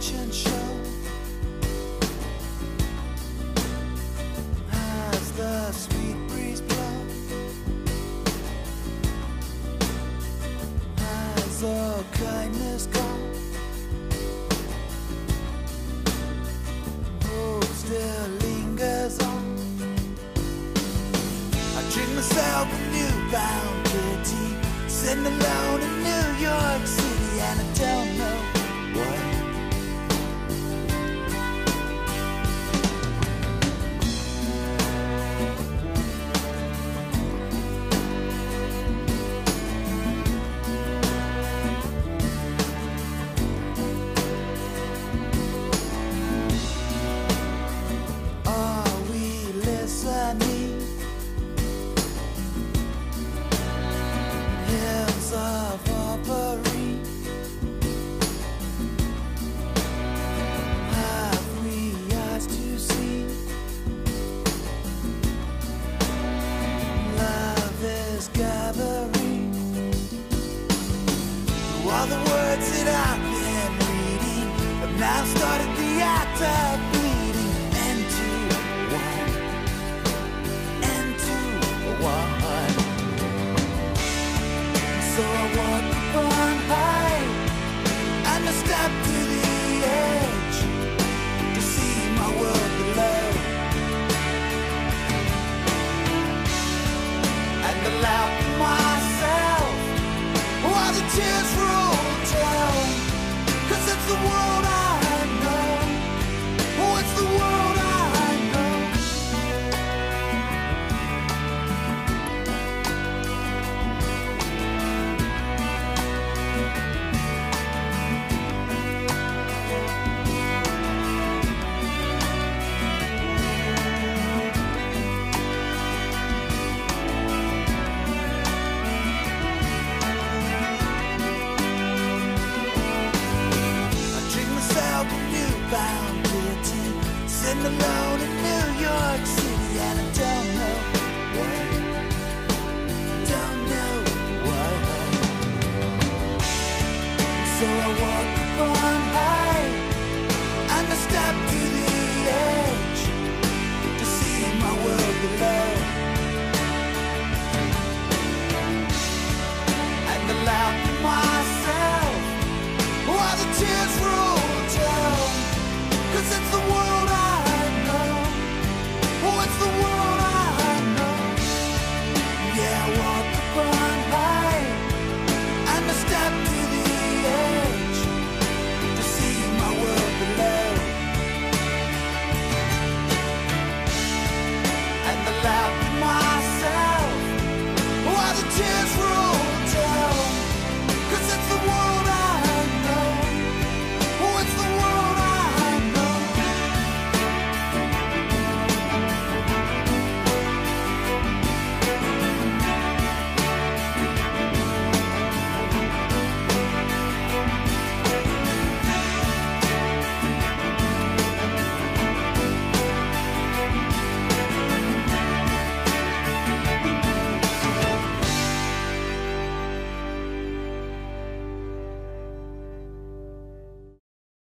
conscience kindness gone. Hope still lingers on. I trick myself with newfound pity, sitting alone. Listening? Hills of eyes to see? Love is gathering. All the words that I've Myself while the tears roll down. Cause it's the world i alone in New York City and I don't know why. Don't know why. So I walk.